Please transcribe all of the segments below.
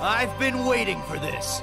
I've been waiting for this.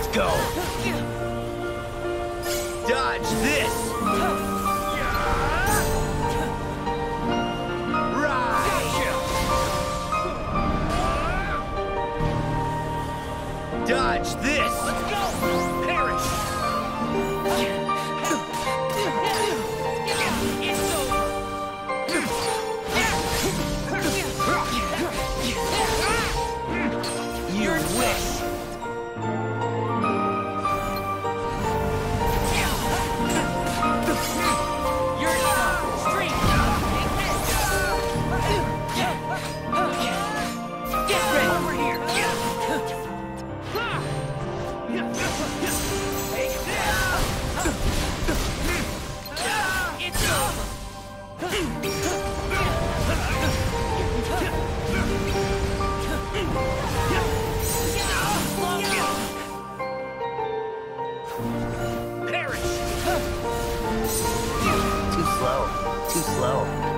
Let's go. Dodge this! Right! Dodge this! Let's go. Too slow. Too slow.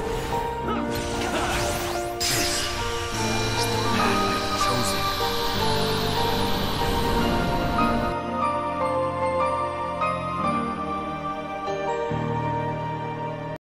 哼。